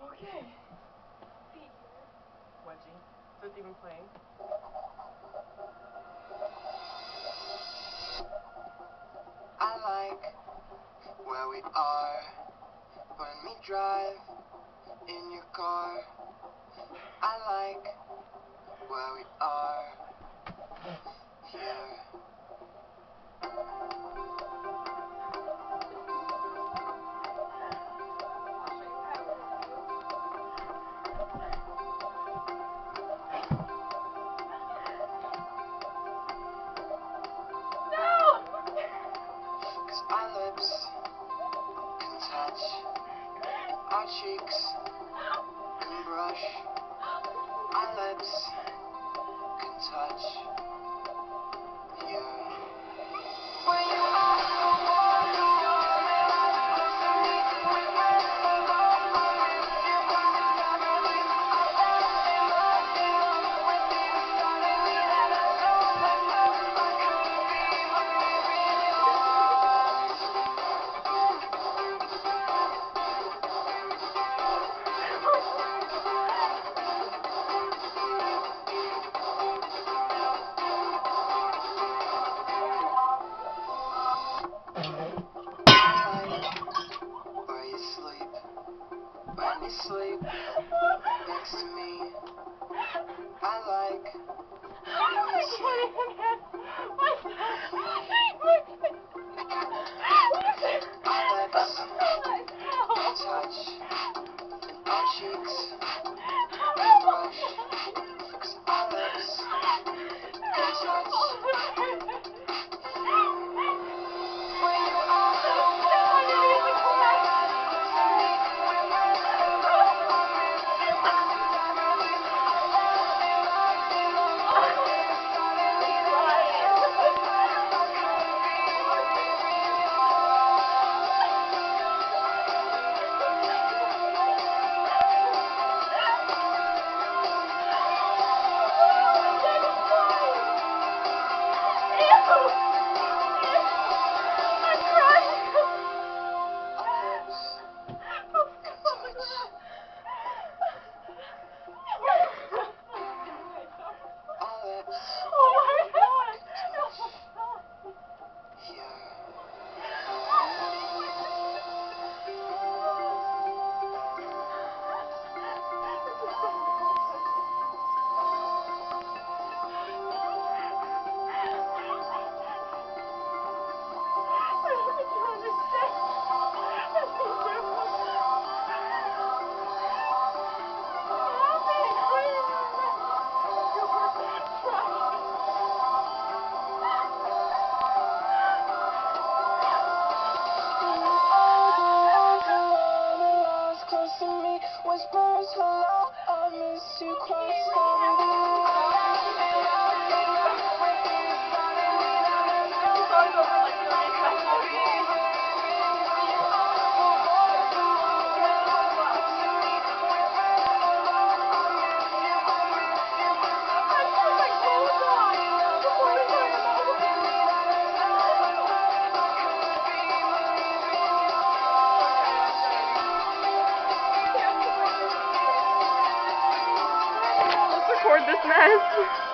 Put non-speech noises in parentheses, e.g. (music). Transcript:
Okay. Feet. Wedgie. Is it even playing? I like where we are when we drive in your car. I like where we are. our cheeks can brush, our lips can touch. sleep next to me. I like. (laughs) Touch our cheeks and brush. Nath.